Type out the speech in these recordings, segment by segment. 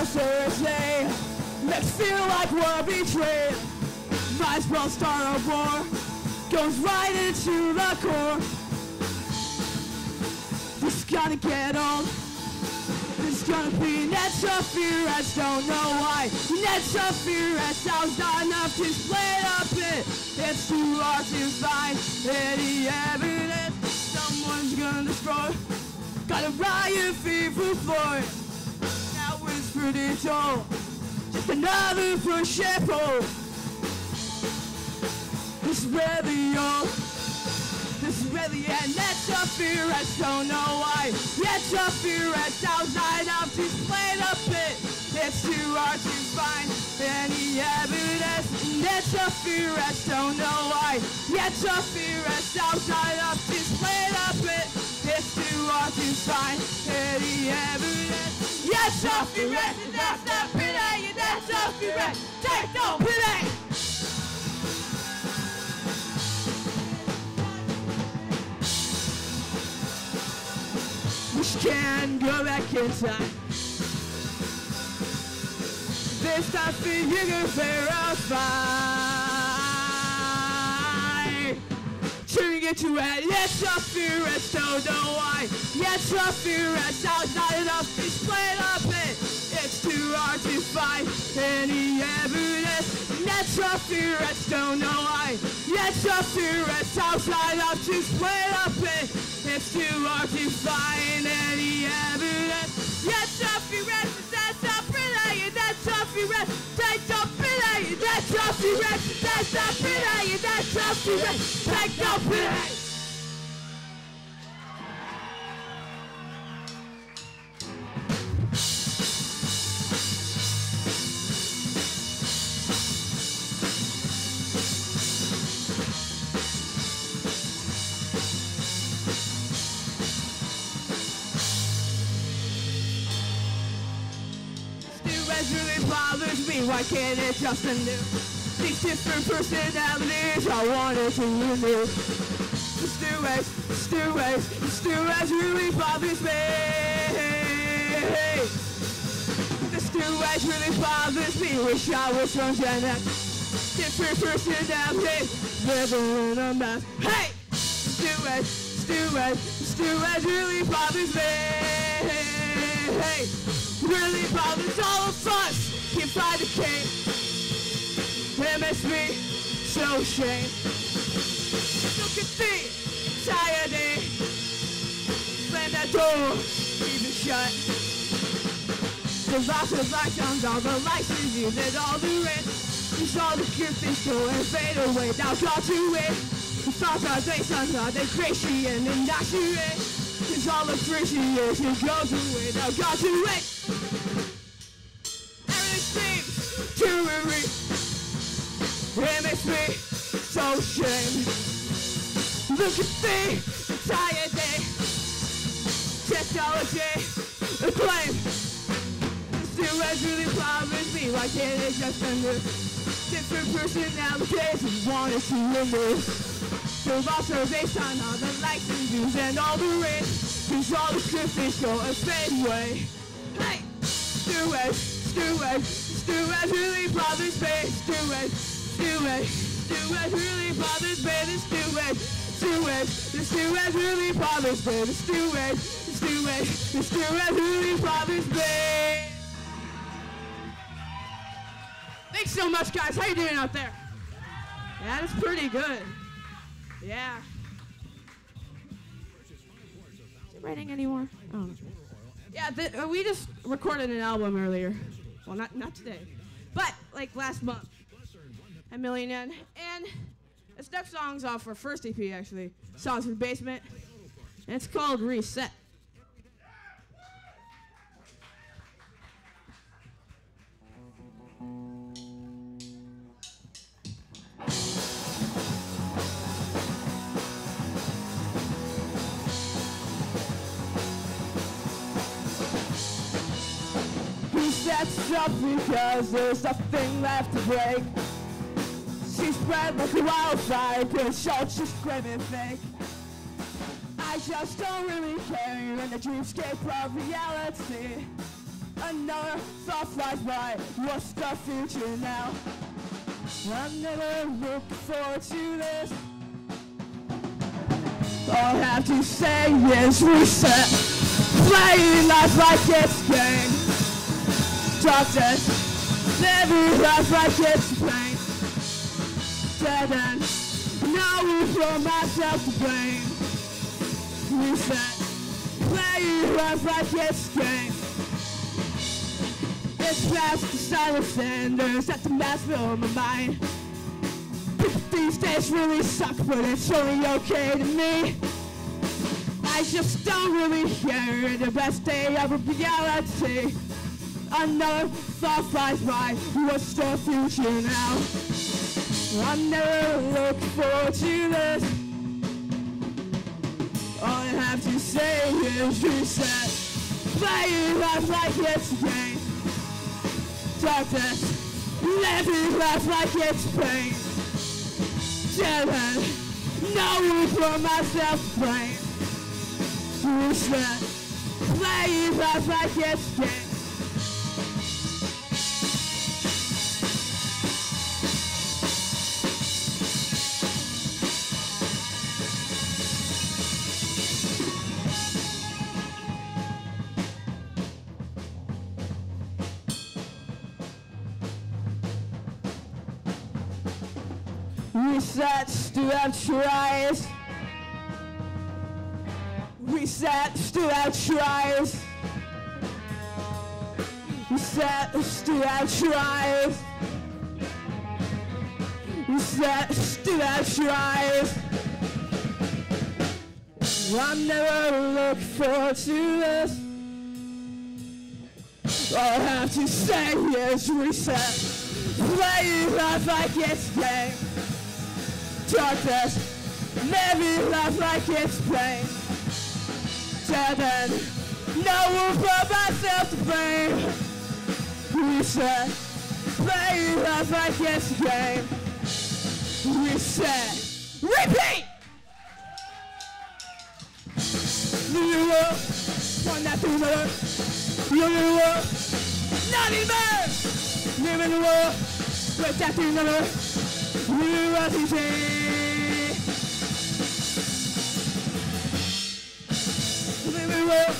authority makes feel like we're betrayed. As well start a war. Goes right into the core. This is gonna get old. This is gonna be of fear. I don't know why. Of fear. That sounds not enough to split up it. It's too hard to find any evidence. Someone's gonna destroy. Got a riot fever for it. It's pretty dull. Just another and pull. This is where the old. This is really and that's a fear, I don't know why. It's a fear, it's outside of to split a bit. It's too hard to find any evidence. It's a fear, I don't know why. It's a fear, it's outside of to split a bit. It's too hard to find any evidence. Yes, a fear, and that's a pity, that's a fear. Take no pity. Wish can go back in time. This time for you can verify. Oh, it to yes, a fear, it's don't know why. Yes, a fear, it's outside enough to split up it. It's too hard to find any evidence. Yes, a fear, it's don't know why. Yes, a fear, it's outside enough to split up it. It's too hard to find any evidence. Yes, a fear, it's that's a pretty, that's a fear, that's a pretty, that's a fear, that's a pretty, that's a fear, that's a pretty. Why can't it just undo? These different personalities, I wanted to renew. The stew stew stew really bothers me. The stew really bothers me, wish I was from Gen X. Different personalities, living in a mess. Hey! Stew stew stew really bothers me. Hey! really bothers all of us. Find the king. MSB, so shame. Look at the tired day. Slam that door, keep it shut. The lots of lockdowns, all the licenses and all the rent. We saw the good things go and fade away. Now got to it. The thoughts are they sons are they crazy and then not to it. Cause all appreciation goes away. Now got to it. Ashamed. Look at the entire day. Technology, acclaim. Still as really bothers me. Why can't it just under different personalities and wanted to remove? The loss are based on all the likes and views and all the. Cause all the go and fade away. Hey! Stewart, Stewart, Stewart really bothers me. Stewart, Stewart, Stewart really bothers me. The Stewart, Stewart, the really bothers me. The Stewart, the the Stewart really bothers me. Thanks so much, guys. How you doing out there? Yeah, that's pretty good. Yeah. Is it raining anymore? I. Yeah, th- uh, we just recorded an album earlier. Well, not not today, but like last month. A million yen. And this next song's off our first EP actually. Songs from the Basement. And it's called Reset. Resets up because there's nothing left to break. She spread like a wildfire, good shot, she's screaming fake. I just don't really care in the dreamscape of reality. Another thought flies by, what's the future now? I'm never look forward to this. All I have to say is reset. Playing life like it's game. Darkness, living life like it's pain. Dead end, uh, now we for myself to blame. Reset, playing life like it's game. It's past the silent standards that the mass fill my mind. These days really suck, but it's only okay to me. I just don't really care the best day of reality. Another thought flies by, what's the future now? I never look forward to this. All I have to say is reset. Playing life like it's game darkness, living life like it's pain. Children, knowing for myself brain. Reset, playing life like it's game. Reset, still have tries. Reset, still have tries. Reset, still have tries. Reset, still have tries. I never look forward to this. All I have to say is reset. Playing life like it's game darkness, living life like it's pain. Seven, no one but myself to blame. Reset, playing life like it's a game. Reset, repeat! New world, one that through the new world, not! Live in the world, with that through the new reality. world,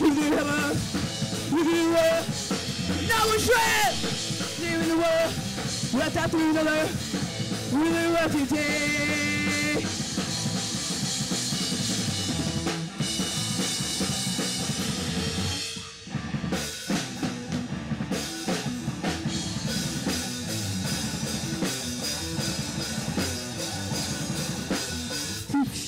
we can have us, we can world. We're in the world, let that through the earth, we live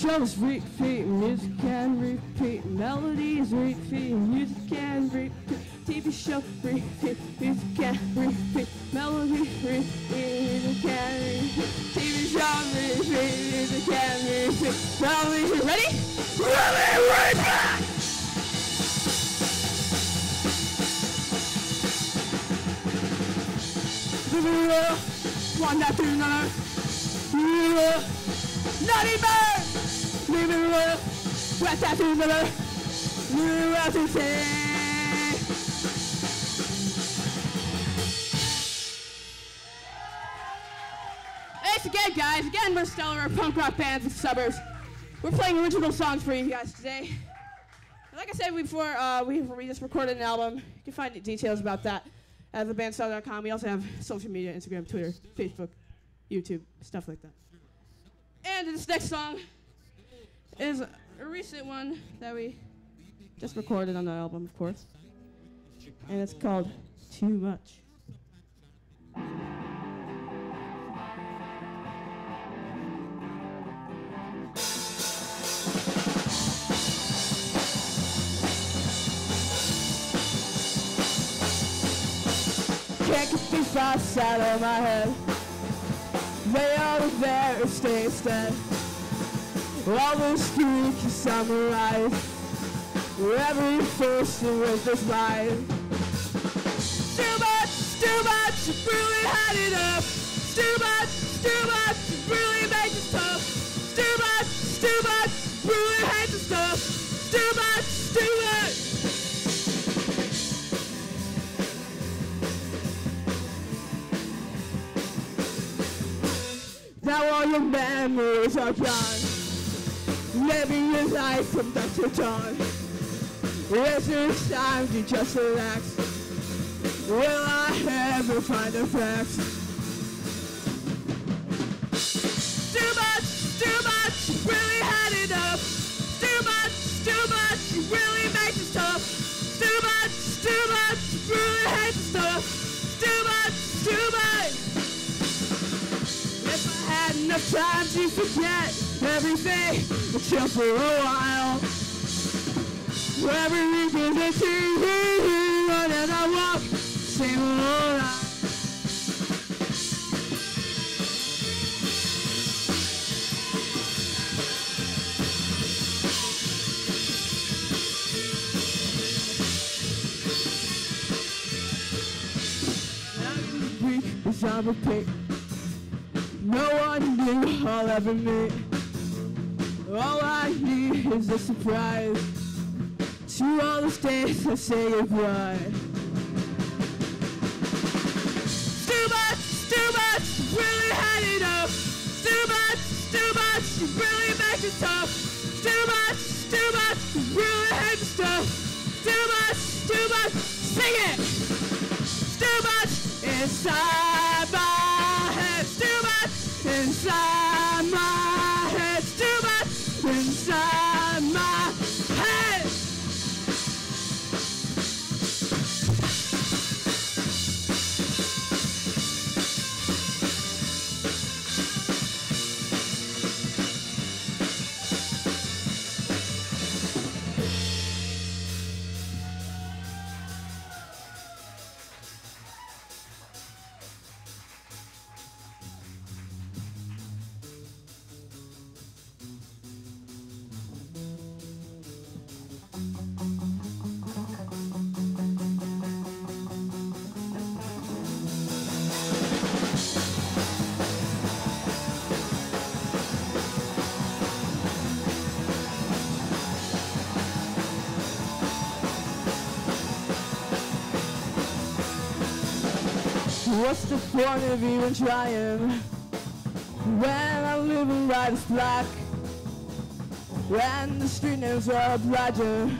Shows repeat, music can repeat, melodies repeat, music can repeat, TV show repeat, music can repeat, melody repeat, music can repeat, TV show repeat, music can repeat, melody ready? Ready, repeat! One, two. Even! Living the world, that in the? You have say. Thanks again, guys. Again, we're Stellar, punk rock bands in the suburbs. We're playing original songs for you guys today. Like I said before, uh, we, we just recorded an album. You can find details about that at thebandstyle.com. We also have social media, Instagram, Twitter, Facebook, YouTube, stuff like that. And this next song is a recent one that we just recorded on the album, of course. And it's called Too Much. Can't get these thoughts out of my head. They are there, stay instead. All Love streak samurai. Every force with this life. Too much, too much, really had enough. Too much, too much, really makes us tough. Too much, too much, really hates the stuff. Too much, too much. Now all your memories are gone. Living your life from dusk to dawn. Is it time to just relax? Will I ever find the facts? Too much, too much, really had enough. Too much, too much, really makes it tough. Too much, too much, really hate the stuff. Too much, too much. If I had enough time to forget everything, chill for a while. Every weekend and TV, run and I walk, same old line. week is on. No one knew I'll ever meet. All I need is a surprise to all the days I say goodbye. Too much, too much, really had enough. Too much, too much, really makes it tough. Too much, too much, really hate the stuff. Too much, too much, sing it too much inside my head. Too much inside What's the point of even trying when I'm living right as black? When the street names are obliging,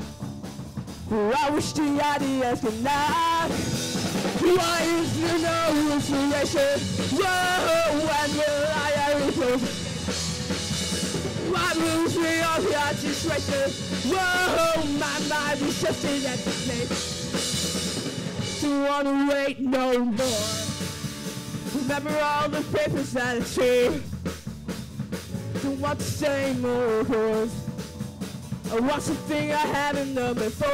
I wish the ideas could knock. Why is there no inspiration? Whoa, when will I close? Why lose me on the situation? Whoa, my mind is shifting at the place don't wanna wait no more. Remember all the papers that I see. Don't want the same old horse. I want something I haven't done before.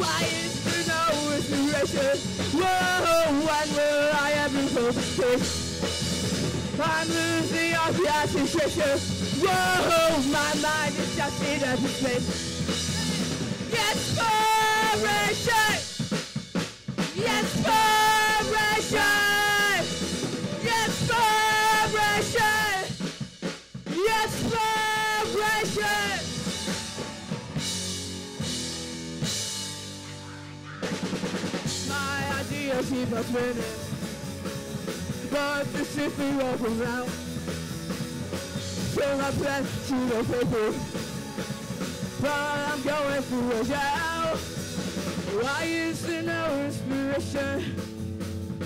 Why is there no inspiration? Whoa, when will I ever this kiss? I'm losing all the concentration. Whoa, my mind is just in a place. Inspiration! Inspiration! Keep us spinning, but the simply walk around. Fill my plan to the paper, but I'm going through a drought. Why is there no inspiration?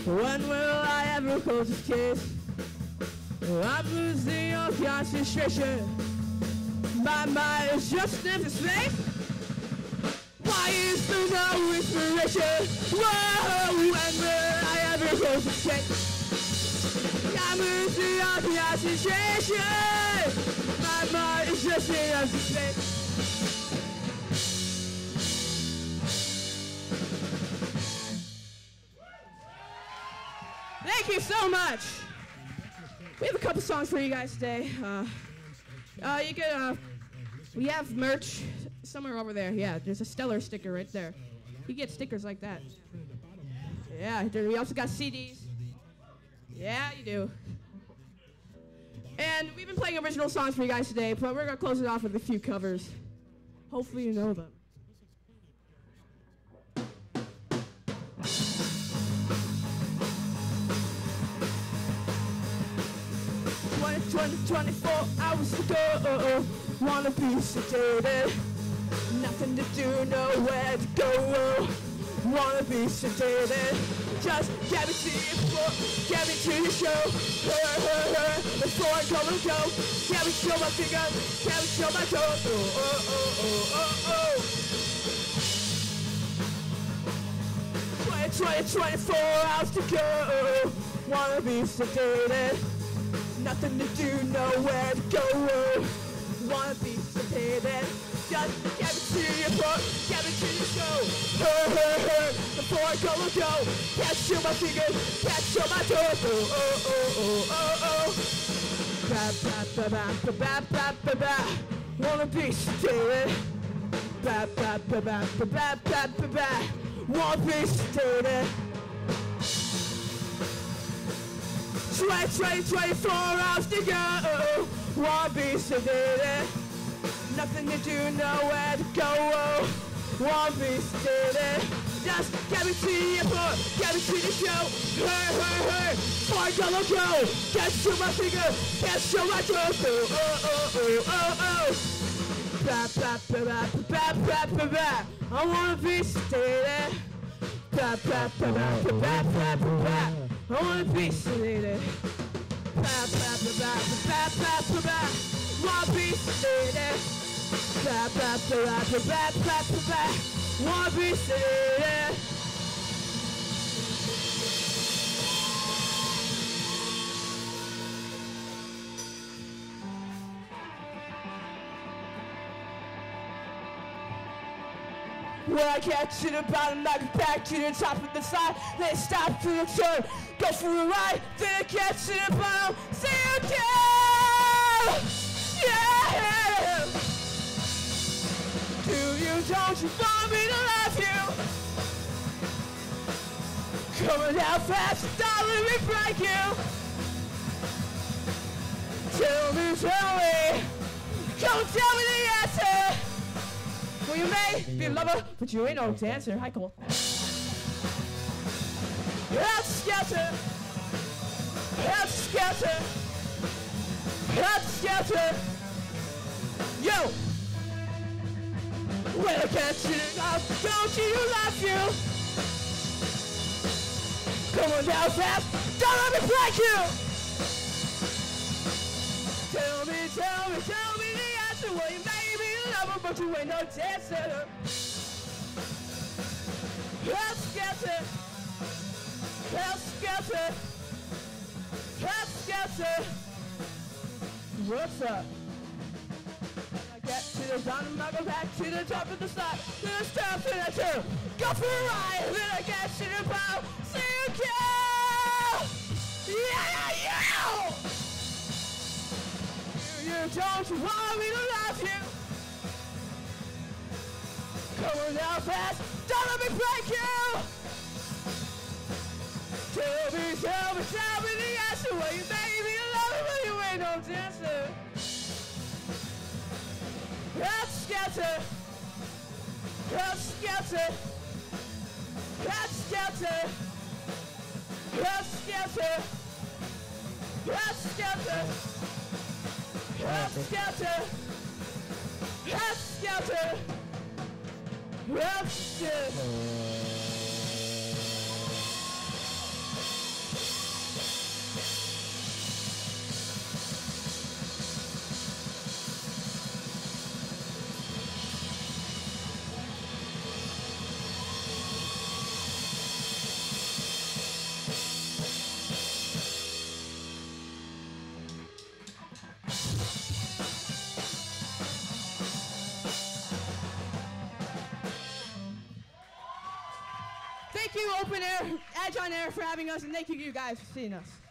When will I ever close this case? I'm losing all concentration. My mind is just empty space. Why is there no inspiration? When Thank you so much. We have a couple songs for you guys today. Uh, uh, you can, uh, we have merch somewhere over there. Yeah, there's a Stellar sticker right there. You get stickers like that. Yeah, we also got CDs. Yeah, you do. And we've been playing original songs for you guys today, but we're gonna close it off with a few covers. Hopefully you know them. 20, 24 hours to go. Wanna be sedated. Nothing to do, nowhere to go. Wanna be sedated. Just get me to your floor, get me to your show. Her, her, her, before I come and go. Get me show my finger, get me show my toe. Oh, oh, oh, oh. 20, 24 hours to go. Wanna be sedated. Nothing to do, nowhere to go. Wanna be sedated. Just get me to your book, see the show. Her, her, her, the four color Joe. Catch you my fingers, catch you my toes. Oh, oh, oh, oh, oh, oh. Bap, bap, bap, bap, bap, bap, bap, bap. Wanna be sedated? Bap, bap, bap, bap, bap, bap, bap, bap. Wanna be stated. Twenty, twenty, twenty-four hours to go. Wanna be sedated. Nothing to do, nowhere to go. Wanna be sedated. Just get me to your book, get me to the show. Her, her, her. Before I go. Get to my finger, get to my toes. Oh, oh, oh, oh, oh. Ba, ba, ba, ba, ba, ba, ba, ba. I wanna be sedated. Ba, ba, ba, ba, ba, ba, ba, ba, ba. I wanna be sedated. Ba, ba, ba, ba, ba, ba, ba, ba. Wanna be sedated. Ba, ba, ba, ba, ba, ba, ba, ba, ba. Wanna be sedated. When I get to the bottom, I go back to the top of the slide. Then stop to the turn, go for a ride. Then I get to the bottom, see you down. Don't you want me to love you? Coming down fast, don't let me break you. Tell me, tell me, come tell me the answer. Well, you may be a lover, but you ain't no dancer. Hi, Cole. Helter skelter. Helter skelter. Helter skelter. Yo! When I catch you, I don't you love you. Come on down fast, don't let me break you. Tell me, tell me, tell me the answer. Well, you may be a lover, but you ain't no dancer. Helter skelter. Helter skelter. Helter skelter. What's up? To the bottom, I go back to the top of the slide, to the stop, to the two, go for a ride, then I get to the bottom, see you go! Yeah, yeah! You, you don't want me to love you. Come on down fast, don't let me break you! Tell me, tell me, tell me the answer, well you baby, you love me, but you ain't no dancer. Helter skelter. Helter skelter. Helter skelter. Helter skelter. Helter skelter. Helter skelter. Helter skelter. Helter skelter. Open Air, Edge on Air, for having us, and thank you, you guys, for seeing us.